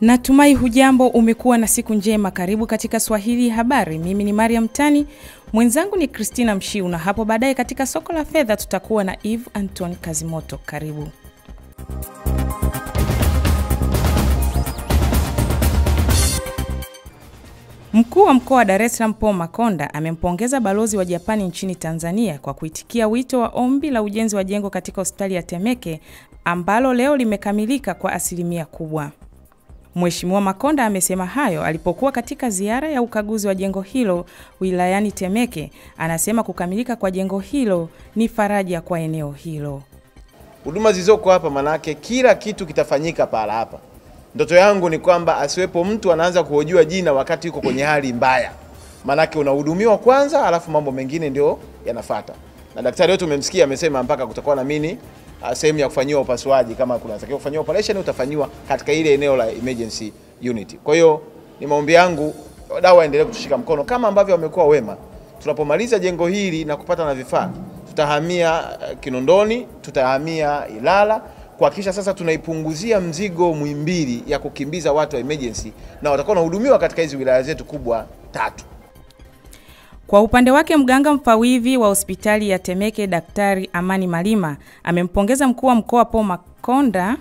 Natumai hujambo, umekuwa na siku njema. Karibu katika Swahili Habari. Mimi ni Mariam Tani, mwenzangu ni kristina Mshiu, na hapo baadaye katika soko la fedha tutakuwa na Eve Anton Kazimoto. Karibu. Mkuu wa mkoa wa Dar es Salaam Paul Makonda amempongeza balozi wa Japani nchini Tanzania kwa kuitikia wito wa ombi la ujenzi wa jengo katika hospitali ya Temeke ambalo leo limekamilika kwa asilimia kubwa. Mheshimiwa Makonda amesema hayo alipokuwa katika ziara ya ukaguzi wa jengo hilo wilayani Temeke. Anasema kukamilika kwa jengo hilo ni faraja kwa eneo hilo. Huduma zilizoko hapa, manake kila kitu kitafanyika pahala hapa. Ndoto yangu ni kwamba asiwepo mtu anaanza kuhojiwa jina wakati yuko kwenye hali mbaya, manake unahudumiwa kwanza, alafu mambo mengine ndio yanafata. Na daktari wetu umemsikia amesema mpaka kutakuwa na mini sehemu ya kufanyiwa upasuaji. Kama kunatakiwa kufanyiwa operation utafanyiwa katika ile eneo la emergency unit. Kwa hiyo ni maombi yangu wadau waendelee kutushika mkono kama ambavyo wamekuwa wema. Tunapomaliza jengo hili na kupata na vifaa, tutahamia uh, Kinondoni, tutahamia Ilala kuhakikisha sasa tunaipunguzia mzigo Muhimbili ya kukimbiza watu wa emergency na watakuwa wanahudumiwa katika hizi wilaya zetu kubwa tatu. Kwa upande wake mganga mfawidhi wa hospitali ya Temeke Daktari Amani Malima amempongeza mkuu wa mkoa Paul Makonda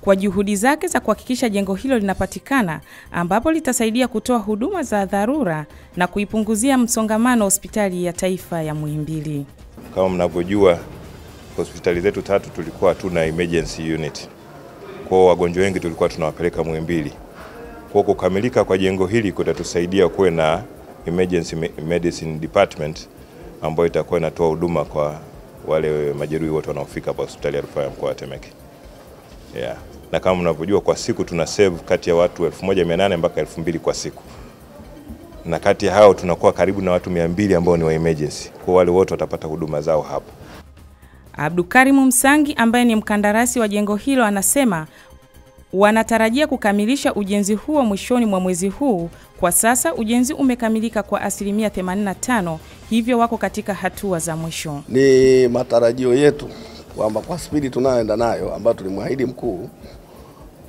kwa juhudi zake za kuhakikisha jengo hilo linapatikana ambapo litasaidia kutoa huduma za dharura na kuipunguzia msongamano hospitali ya taifa ya Muhimbili. Kama mnavyojua hospitali zetu tatu tulikuwa hatuna emergency unit, kwa wagonjwa wengi tulikuwa tunawapeleka Muhimbili. Kwa kukamilika kwa jengo hili kutatusaidia kuwe na emergency medicine department ambayo itakuwa inatoa huduma kwa wale majeruhi wote wanaofika hapa hospitali ya rufaa ya mkoa wa Temeke. Yeah. Na kama mnavyojua kwa siku tuna save kati ya watu 1800 mpaka 2000 kwa siku, na kati ya hao tunakuwa karibu na watu 200 ambao ni wa emergency. Kwa wale wote watapata huduma zao hapa. Abdukarimu Msangi ambaye ni mkandarasi wa jengo hilo anasema wanatarajia kukamilisha ujenzi huo mwishoni mwa mwezi huu. Kwa sasa ujenzi umekamilika kwa asilimia 85, hivyo wako katika hatua za mwisho. Ni matarajio yetu kwamba kwa spidi tunayoenda nayo ambayo tulimwahidi mkuu,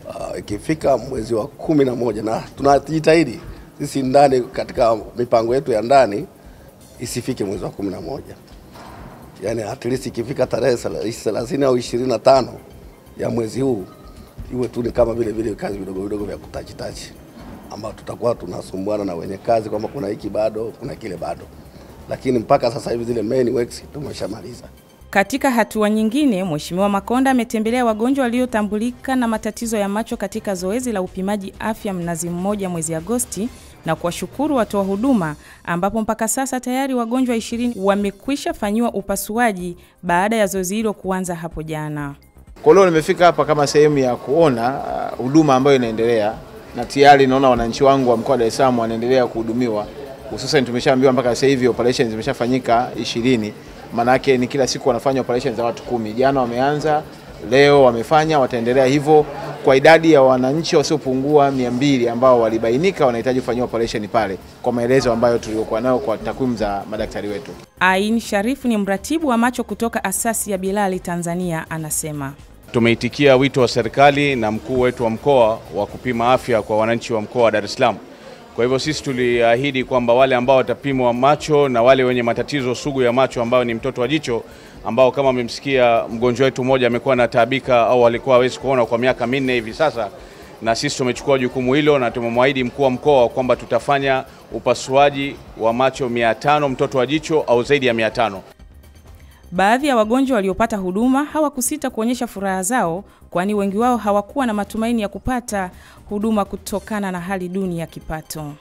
uh, ikifika mwezi wa kumi na moja na tunajitahidi sisi ndani katika mipango yetu ya ndani isifike mwezi wa kumi na moja yani at least ikifika tarehe 30 au 25 ya mwezi huu iwe tu ni kama vile vile kazi vidogo vidogo vya kutachitachi ambao tutakuwa tunasumbuana na wenye kazi kwamba kuna hiki bado, kuna kile bado, lakini mpaka sasa hivi zile main works tumeshamaliza. Katika hatua nyingine, Mheshimiwa Makonda ametembelea wagonjwa waliotambulika na matatizo ya macho katika zoezi la upimaji afya Mnazi Mmoja mwezi Agosti na kuwashukuru watoa huduma ambapo mpaka sasa tayari wagonjwa 20 wamekwisha fanyiwa upasuaji baada ya zoezi hilo kuanza hapo jana. Kwa leo nimefika hapa kama sehemu ya kuona huduma uh, ambayo inaendelea na tayari naona wananchi wangu wa mkoa wa Dar es Salaam wanaendelea kuhudumiwa, hususan tumeshaambiwa mpaka sasa hivi operations zimeshafanyika 20. Manake ni kila siku wanafanya operations za watu kumi. Jana wameanza, leo wamefanya, wataendelea hivyo kwa idadi ya wananchi wasiopungua 200 ambao walibainika wanahitaji kufanyiwa operation pale, kwa maelezo ambayo tuliokuwa nayo kwa takwimu za madaktari wetu. Ain Sharifu ni mratibu wa macho kutoka asasi ya Bilali Tanzania, anasema tumeitikia wito wa serikali na mkuu wetu wa mkoa wa kupima afya kwa wananchi wa mkoa wa Dar es Salaam. Kwa hivyo sisi tuliahidi kwamba wale ambao watapimwa macho na wale wenye matatizo sugu ya macho ambayo ni mtoto wa jicho ambao kama amemsikia mgonjwa wetu mmoja amekuwa anataabika au alikuwa hawezi kuona kwa miaka minne hivi sasa, na sisi tumechukua jukumu hilo na tumemwahidi mkuu wa mkoa kwamba tutafanya upasuaji wa macho 500 mtoto wa jicho au zaidi ya 500. Baadhi ya wagonjwa waliopata huduma hawakusita kuonyesha furaha zao, kwani wengi wao hawakuwa na matumaini ya kupata huduma kutokana na hali duni ya kipato.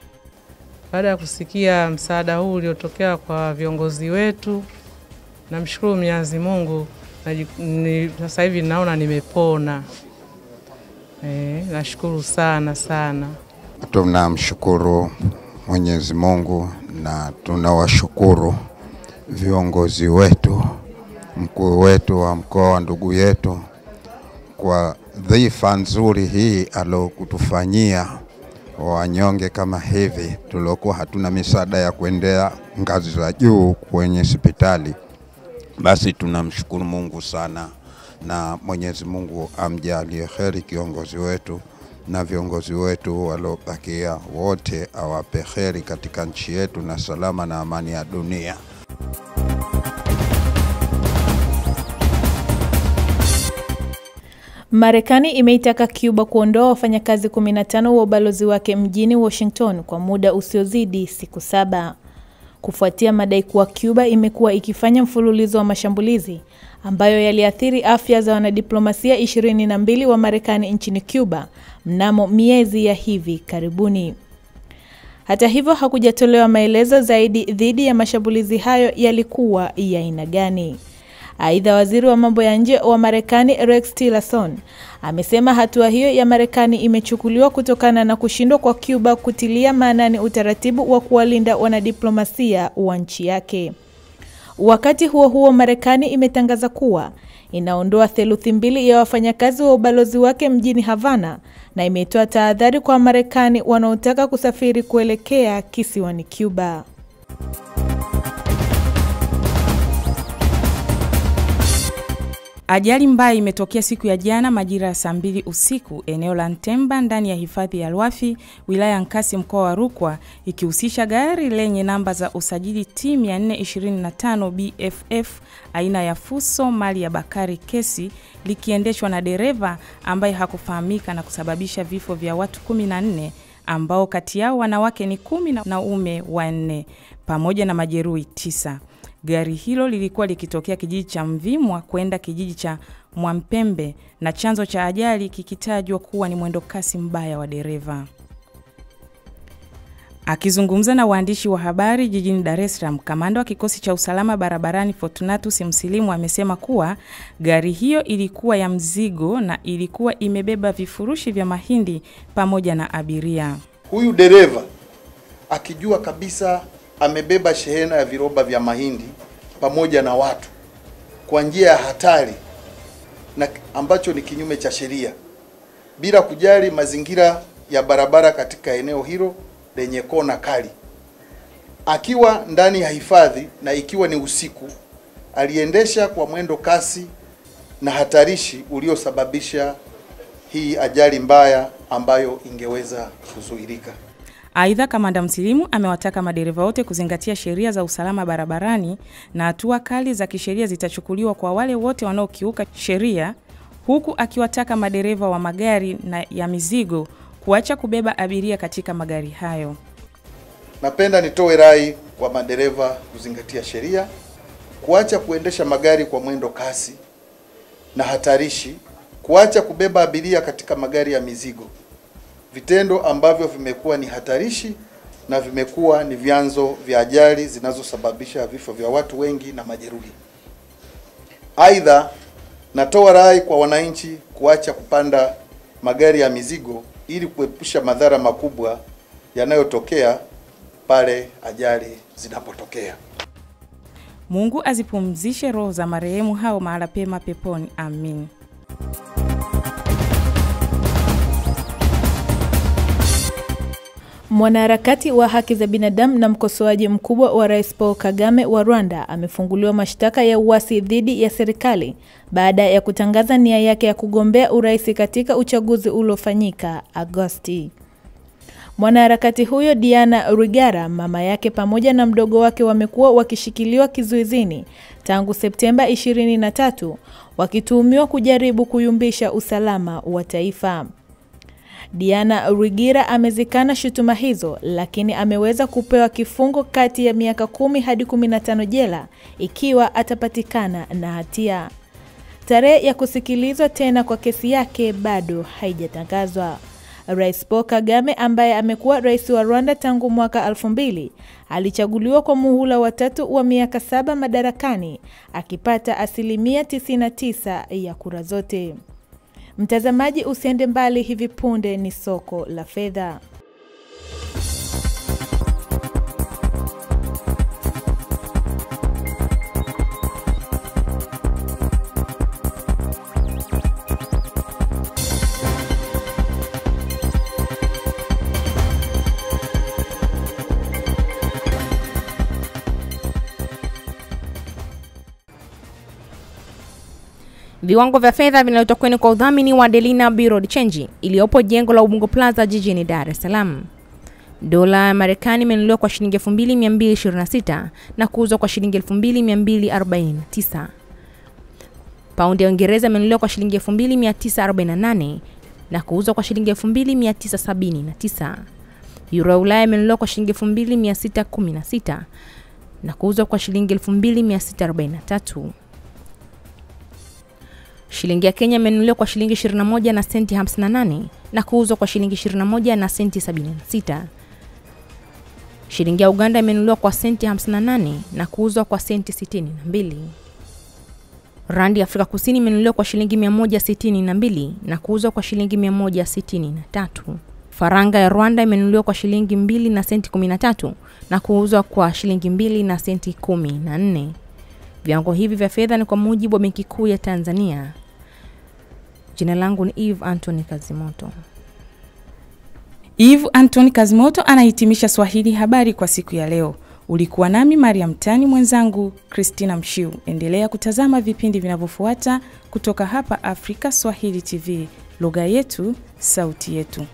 Baada ya kusikia msaada huu uliotokea kwa viongozi wetu, namshukuru Mwenyezi Mungu na sasa hivi naona nimepona. E, nashukuru sana sana. Tunamshukuru Mwenyezi Mungu na tunawashukuru viongozi wetu, mkuu wetu wa mkoa, ndugu yetu, kwa dhifa nzuri hii alokutufanyia wanyonge kama hivi, tuliokuwa hatuna misaada ya kuendea ngazi za juu kwenye hospitali. Basi tunamshukuru Mungu sana, na Mwenyezi Mungu amjalie heri kiongozi wetu na viongozi wetu waliobakia wote, awape heri katika nchi yetu na salama na amani ya dunia. Marekani imeitaka Cuba kuondoa wafanyakazi 15 wa ubalozi wake mjini Washington kwa muda usiozidi siku saba kufuatia madai kuwa Cuba imekuwa ikifanya mfululizo wa mashambulizi ambayo yaliathiri afya za wanadiplomasia 22 wa Marekani nchini Cuba mnamo miezi ya hivi karibuni. Hata hivyo, hakujatolewa maelezo zaidi dhidi ya mashambulizi hayo yalikuwa ya aina gani. Aidha, waziri wa mambo ya nje wa Marekani Rex Tillerson amesema hatua hiyo ya Marekani imechukuliwa kutokana na kushindwa kwa Cuba kutilia maanani utaratibu wa kuwalinda wanadiplomasia wa nchi yake. Wakati huo huo, Marekani imetangaza kuwa inaondoa theluthi mbili ya wafanyakazi wa ubalozi wake mjini Havana na imetoa tahadhari kwa Marekani wanaotaka kusafiri kuelekea kisiwani Cuba. Ajali mbaya imetokea siku ya jana majira ya saa mbili usiku eneo la Ntemba ndani ya hifadhi ya Lwafi wilaya ya Nkasi mkoa wa Rukwa ikihusisha gari lenye namba za usajili T 425 BFF aina ya Fuso mali ya Bakari Kesi likiendeshwa na dereva ambaye hakufahamika na kusababisha vifo vya watu 14 ambao kati yao wanawake ni kumi na ume wanne pamoja na majeruhi tisa. Gari hilo lilikuwa likitokea kijiji cha Mvimwa kwenda kijiji cha Mwampembe na chanzo cha ajali kikitajwa kuwa ni mwendo kasi mbaya wa dereva. Akizungumza na waandishi wa habari jijini Dar es Salaam, kamanda wa kikosi cha usalama barabarani Fortunatus Msilimu amesema kuwa gari hiyo ilikuwa ya mzigo na ilikuwa imebeba vifurushi vya mahindi pamoja na abiria. Huyu dereva akijua kabisa amebeba shehena ya viroba vya mahindi pamoja na watu kwa njia ya hatari na ambacho ni kinyume cha sheria, bila kujali mazingira ya barabara katika eneo hilo lenye kona kali, akiwa ndani ya hifadhi na ikiwa ni usiku, aliendesha kwa mwendo kasi na hatarishi uliosababisha hii ajali mbaya ambayo ingeweza kuzuilika. Aidha, kamanda Msilimu amewataka madereva wote kuzingatia sheria za usalama barabarani na hatua kali za kisheria zitachukuliwa kwa wale wote wanaokiuka sheria, huku akiwataka madereva wa magari na ya mizigo kuacha kubeba abiria katika magari hayo. Napenda nitoe rai kwa madereva kuzingatia sheria, kuacha kuendesha magari kwa mwendo kasi na hatarishi, kuacha kubeba abiria katika magari ya mizigo vitendo ambavyo vimekuwa ni hatarishi na vimekuwa ni vyanzo vya ajali zinazosababisha vifo vya watu wengi na majeruhi. Aidha, natoa rai kwa wananchi kuacha kupanda magari ya mizigo ili kuepusha madhara makubwa yanayotokea pale ajali zinapotokea. Mungu azipumzishe roho za marehemu hao mahala pema peponi. Amin. Mwanaharakati wa haki za binadamu na mkosoaji mkubwa wa Rais Paul Kagame wa Rwanda amefunguliwa mashtaka ya uasi dhidi ya serikali baada ya kutangaza nia yake ya kugombea urais katika uchaguzi uliofanyika Agosti. Mwanaharakati huyo Diana Rwigara, mama yake pamoja na mdogo wake wamekuwa wakishikiliwa kizuizini tangu Septemba 23 wakituhumiwa kujaribu kuyumbisha usalama wa taifa. Diana rwigira amezikana shutuma hizo, lakini ameweza kupewa kifungo kati ya miaka kumi hadi kumi na tano jela ikiwa atapatikana na hatia. Tarehe ya kusikilizwa tena kwa kesi yake bado haijatangazwa. Rais Paul Kagame ambaye amekuwa rais wa Rwanda tangu mwaka elfu mbili alichaguliwa kwa muhula wa tatu wa miaka saba madarakani akipata asilimia 99 ya kura zote. Mtazamaji, usiende mbali, hivi punde ni soko la fedha. Viwango vya fedha vinaletwa kwenu kwa udhamini wa Delina Bureau de Change iliyopo jengo la Ubungo Plaza jijini Dar es Salaam. Dola ya Marekani imenunuliwa kwa shilingi 2226 na kuuzwa kwa shilingi 2249. Paundi ya Uingereza imenunuliwa kwa shilingi 2948 na kuuzwa kwa shilingi 2979. Euro ya Ulaya imenunuliwa kwa shilingi 2616 na kuuzwa kwa shilingi 2643. Shilingi ya Kenya imenunuliwa kwa shilingi 21 na senti 58 na kuuzwa kwa shilingi 21 na senti 76. Shilingi ya Uganda imenunuliwa kwa senti 58 na kuuzwa kwa senti 62. Randi ya Afrika Kusini imenunuliwa kwa shilingi 162 na kuuzwa kwa shilingi 163. Faranga ya Rwanda imenunuliwa kwa shilingi 2 na senti 13 na kuuzwa kwa shilingi 2 na senti 14. Viwango hivi vya fedha ni kwa mujibu wa Benki Kuu ya Tanzania. Jina langu ni Eve Anthony Kazimoto. Eve Anthony Kazimoto anahitimisha Swahili habari kwa siku ya leo. Ulikuwa nami Mariam Tani, mwenzangu Christina Mshiu. Endelea kutazama vipindi vinavyofuata kutoka hapa Afrika Swahili TV, lugha yetu, sauti yetu.